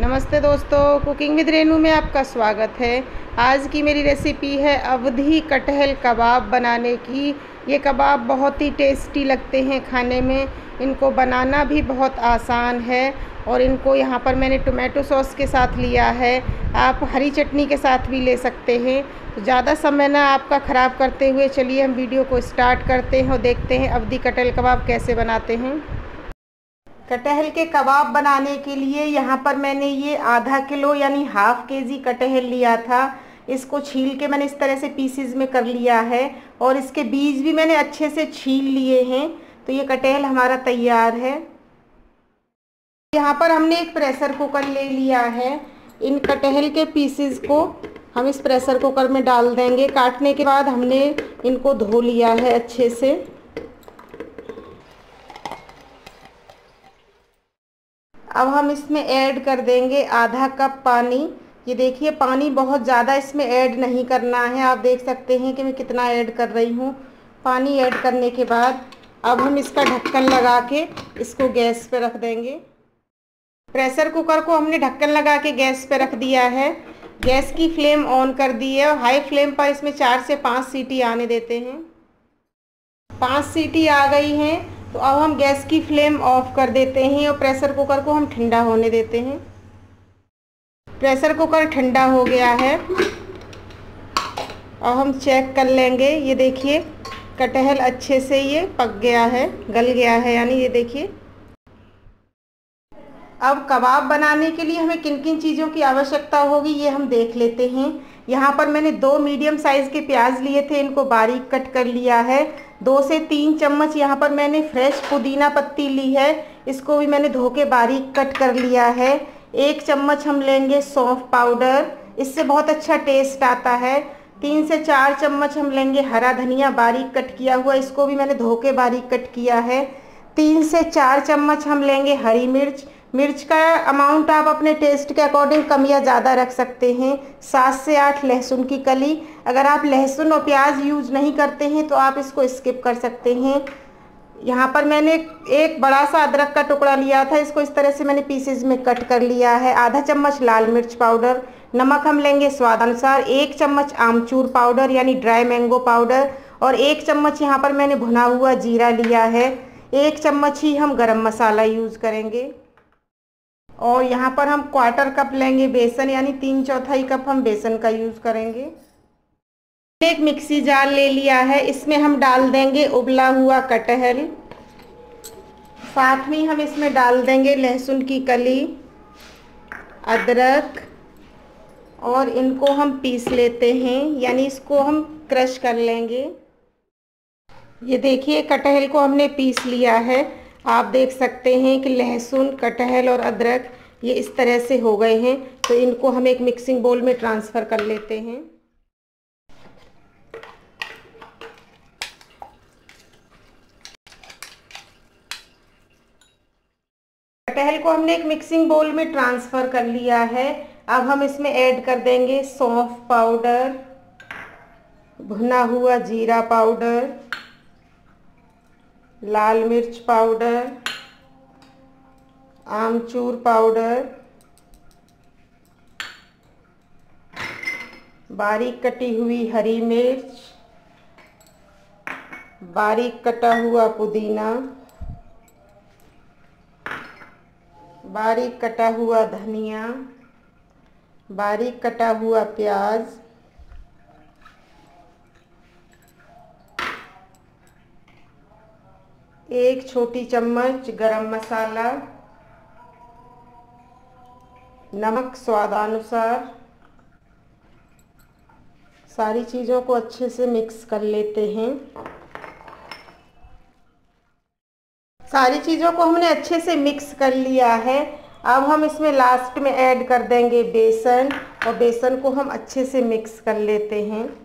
नमस्ते दोस्तों, cooking with Renu में आपका स्वागत है। आज की मेरी रेसिपी है अवधि कटहल कबाब बनाने की। ये कबाब बहुत ही टेस्टी लगते हैं खाने में। इनको बनाना भी बहुत आसान है और इनको यहाँ पर मैंने टोमेटो सॉस के साथ लिया है। आप हरी चटनी के साथ भी ले सकते हैं। तो ज़्यादा समय ना आपका ख़राब करते हुए चलिए हम वीडियो को स्टार्ट करते हैं और देखते हैं अवधि कटहल कबाब कैसे बनाते हैं। कटहल के कबाब बनाने के लिए यहाँ पर मैंने ये आधा किलो यानी हाफ़ के जी कटहल लिया था। इसको छील के मैंने इस तरह से पीसीज में कर लिया है और इसके बीज भी मैंने अच्छे से छील लिए हैं। तो ये कटहल हमारा तैयार है। यहाँ पर हमने एक प्रेशर कुकर ले लिया है। इन कटहल के पीसेस को हम इस प्रेशर कुकर में डाल देंगे। काटने के बाद हमने इनको धो लिया है अच्छे से। अब हम इसमें ऐड कर देंगे आधा कप पानी। ये देखिए, पानी बहुत ज़्यादा इसमें ऐड नहीं करना है। आप देख सकते हैं कि मैं कितना ऐड कर रही हूँ। पानी ऐड करने के बाद अब हम इसका ढक्कन लगा के इसको गैस पे रख देंगे। प्रेशर कुकर को हमने ढक्कन लगा के गैस पे रख दिया है। गैस की फ्लेम ऑन कर दी है और हाई फ्लेम पर इसमें चार से पाँच सीटी आने देते हैं। पाँच सीटी आ गई हैं। तो अब हम गैस की फ्लेम ऑफ़ कर देते हैं और प्रेशर कुकर को हम ठंडा होने देते हैं। प्रेशर कुकर ठंडा हो गया है। और हम चेक कर लेंगे। ये देखिए, कटहल अच्छे से ये पक गया है, गल गया है, यानी ये देखिए। अब कबाब बनाने के लिए हमें किन किन चीज़ों की आवश्यकता होगी, ये हम देख लेते हैं। यहाँ पर मैंने दो मीडियम साइज़ के प्याज लिए थे, इनको बारीक कट कर लिया है। दो से तीन चम्मच यहाँ पर मैंने फ्रेश पुदीना पत्ती ली है, इसको भी मैंने धो के बारीक कट कर लिया है। एक चम्मच हम लेंगे सौंफ पाउडर इससे बहुत अच्छा टेस्ट आता है। तीन से चार चम्मच हम लेंगे हरा धनिया बारीक कट किया हुआ, इसको भी मैंने धो के बारीक कट किया है। तीन से चार चम्मच हम लेंगे हरी मिर्च मिर्च का अमाउंट आप अपने टेस्ट के अकॉर्डिंग कम या ज़्यादा रख सकते हैं। सात से आठ लहसुन की कली। अगर आप लहसुन और प्याज यूज़ नहीं करते हैं तो आप इसको स्किप कर सकते हैं। यहाँ पर मैंने एक बड़ा सा अदरक का टुकड़ा लिया था। इसको इस तरह से मैंने पीसेज में कट कर लिया है। आधा चम्मच लाल मिर्च पाउडर नमक हम लेंगे स्वाद अनुसार, एक चम्मच आमचूर पाउडर यानी ड्राई मैंगो पाउडर और एक चम्मच यहाँ पर मैंने भुना हुआ जीरा लिया है। एक चम्मच ही हम गरम मसाला यूज़ करेंगे। और यहाँ पर हम क्वार्टर कप लेंगे बेसन, यानी तीन चौथाई कप हम बेसन का यूज़ करेंगे। एक मिक्सी जार ले लिया है, इसमें हम डाल देंगे उबला हुआ कटहल। साथ में हम इसमें डाल देंगे लहसुन की कली, अदरक, और इनको हम पीस लेते हैं, यानी इसको हम क्रश कर लेंगे। ये देखिए, कटहल को हमने पीस लिया है। आप देख सकते हैं कि लहसुन, कटहल और अदरक ये इस तरह से हो गए हैं तो इनको हम एक मिक्सिंग बोल में ट्रांसफ़र कर लेते हैं। कटहल को हमने एक मिक्सिंग बोल में ट्रांसफ़र कर लिया है। अब हम इसमें ऐड कर देंगे सौंफ पाउडर भुना हुआ जीरा पाउडर लाल मिर्च पाउडर, आमचूर पाउडर, बारीक कटी हुई हरी मिर्च, बारीक कटा हुआ पुदीना, बारीक कटा हुआ धनिया, बारीक कटा हुआ प्याज एक छोटी चम्मच गरम मसाला, नमक स्वादानुसार। सारी चीज़ों को अच्छे से मिक्स कर लेते हैं। सारी चीज़ों को हमने अच्छे से मिक्स कर लिया है। अब हम इसमें लास्ट में ऐड कर देंगे बेसन और बेसन को हम अच्छे से मिक्स कर लेते हैं।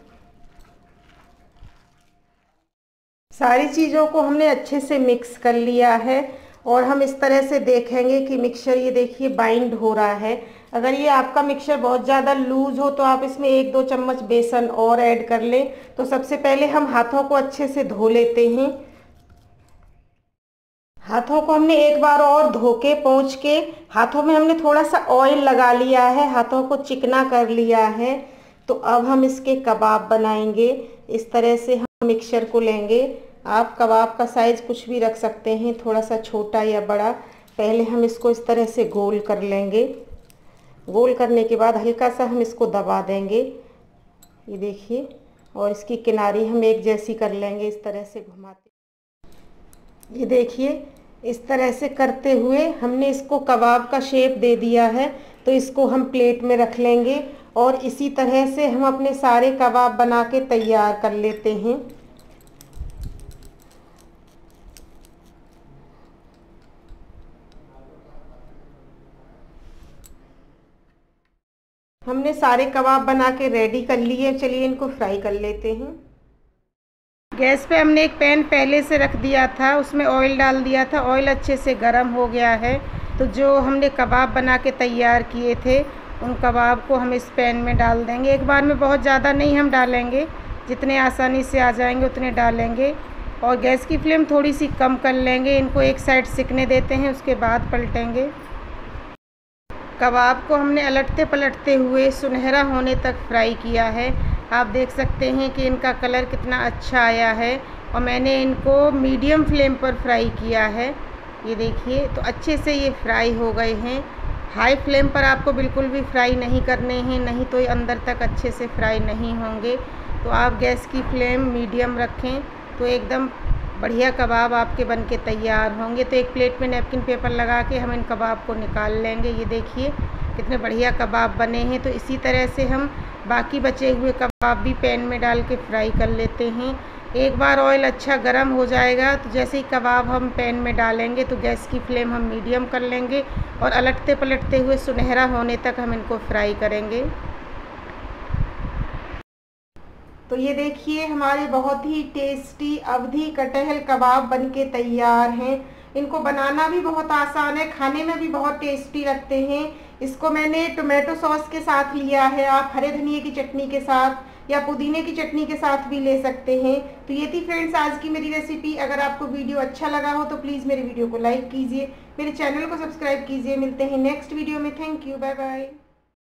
सारी चीज़ों को हमने अच्छे से मिक्स कर लिया है और हम इस तरह से देखेंगे कि मिक्सचर ये देखिए बाइंड हो रहा है। अगर ये आपका मिक्सचर बहुत ज़्यादा लूज़ हो तो आप इसमें एक दो चम्मच बेसन और ऐड कर लें। तो सबसे पहले हम हाथों को अच्छे से धो लेते हैं। हाथों को हमने एक बार और धो के पहुँच के हाथों में हमने थोड़ा सा ऑयल लगा लिया है, हाथों को चिकना कर लिया है। तो अब हम इसके कबाब बनाएँगे। इस तरह से हम मिक्सचर को लेंगे। आप कबाब का साइज़ कुछ भी रख सकते हैं, थोड़ा सा छोटा या बड़ा। पहले हम इसको इस तरह से गोल कर लेंगे। गोल करने के बाद हल्का सा हम इसको दबा देंगे। ये देखिए, और इसकी किनारी हम एक जैसी कर लेंगे, इस तरह से घुमाते ये देखिए, इस तरह से करते हुए हमने इसको कबाब का शेप दे दिया है तो इसको हम प्लेट में रख लेंगे और इसी तरह से हम अपने सारे कबाब बना के तैयार कर लेते हैं। हमने सारे कबाब बना के रेडी कर लिए चलिए इनको फ्राई कर लेते हैं। गैस पे हमने एक पैन पहले से रख दिया था, उसमें ऑयल डाल दिया था। ऑयल अच्छे से गर्म हो गया है। तो जो हमने कबाब बना के तैयार किए थे, उन कबाब को हम इस पैन में डाल देंगे। एक बार में बहुत ज़्यादा नहीं हम डालेंगे। जितने आसानी से आ जाएँगे, उतने डालेंगे। और गैस की फ्लेम थोड़ी सी कम कर लेंगे। इनको एक साइड सिकने देते हैं, उसके बाद पलटेंगे। कबाब को हमने अलटते पलटते हुए सुनहरा होने तक फ्राई किया है। आप देख सकते हैं कि इनका कलर कितना अच्छा आया है और मैंने इनको मीडियम फ्लेम पर फ्राई किया है। ये देखिए तो अच्छे से ये फ्राई हो गए हैं। हाई फ्लेम पर आपको बिल्कुल भी फ्राई नहीं करने हैं, नहीं तो ये अंदर तक अच्छे से फ्राई नहीं होंगे। तो आप गैस की फ्लेम मीडियम रखें तो एकदम बढ़िया कबाब आपके बन के तैयार होंगे। तो एक प्लेट में नैपकिन पेपर लगा के हम इन कबाब को निकाल लेंगे। ये देखिए, कितने बढ़िया कबाब बने हैं। तो इसी तरह से हम बाकी बचे हुए कबाब भी पैन में डाल के फ्राई कर लेते हैं। एक बार ऑयल अच्छा गर्म हो जाएगा तो जैसे ही कबाब हम पैन में डालेंगे तो गैस की फ्लेम हम मीडियम कर लेंगे और अलटते पलटते हुए सुनहरा होने तक हम इनको फ्राई करेंगे। तो ये देखिए, हमारे बहुत ही टेस्टी अवधि कटहल कबाब बनके तैयार हैं। इनको बनाना भी बहुत आसान है, खाने में भी बहुत टेस्टी लगते हैं। इसको मैंने टोमेटो सॉस के साथ लिया है। आप हरे धनिए की चटनी के साथ या पुदीने की चटनी के साथ भी ले सकते हैं। तो ये थी फ्रेंड्स आज की मेरी रेसिपी। अगर आपको वीडियो अच्छा लगा हो तो प्लीज़ मेरे वीडियो को लाइक कीजिए, मेरे चैनल को सब्सक्राइब कीजिए। मिलते हैं नेक्स्ट वीडियो में। Thank you. Bye bye.